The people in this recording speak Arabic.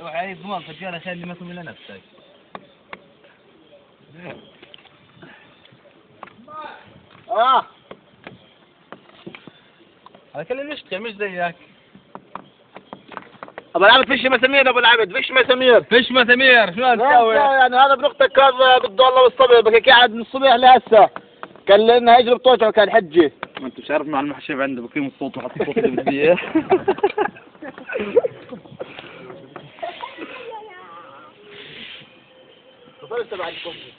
وعلي ضمان فجأة عشان اللي ما تقول لنفسك آه. هذا كله نشتغل مش زيك. أبو العبد فيش مسامير أبو العبد فيش مسامير فيش مسامير شو لا، هتسوي؟ يعني هذا بنختك كان بده الله والصبح بقى قاعد من الصبح لهسه. كان لنا هيجري بطوشه وكان حجه ما أنت مش عارف مع المحشي عنده بقيم الصوت وحط الصوت اللي بدي إياه. تبع الكوفي